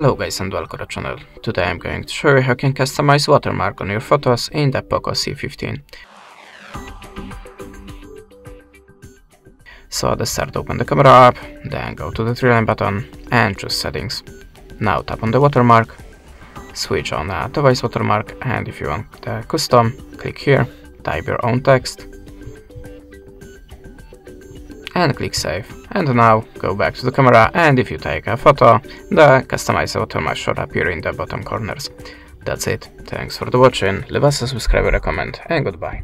Hello guys and welcome to the channel. Today I'm going to show you how you can customize watermark on your photos in the Poco C50. So at the start open the camera app, then go to the three line button and choose settings. Now tap on the watermark, switch on the device watermark and if you want the custom, click here, type your own text and click save. And now go back to the camera and if you take a photo, the customizable image should appear in the bottom corners. That's it. Thanks for the watching, leave us a subscribe or a comment, and goodbye.